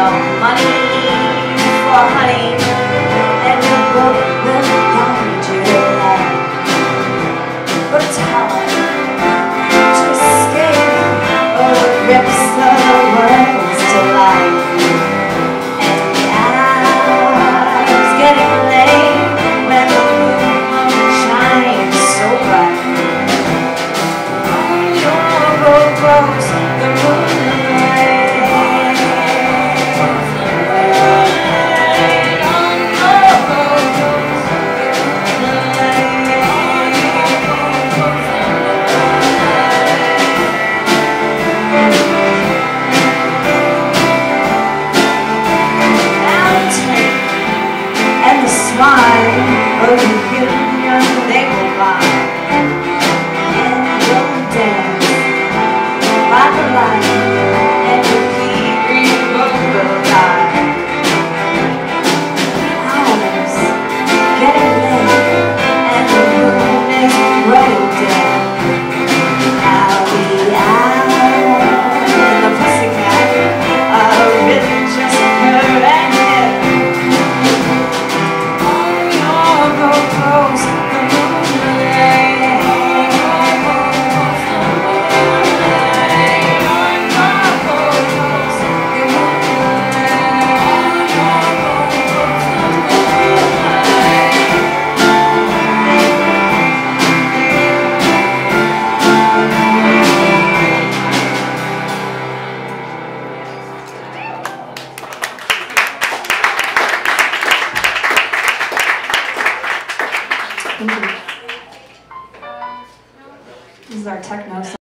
some money for honey. love you. Techno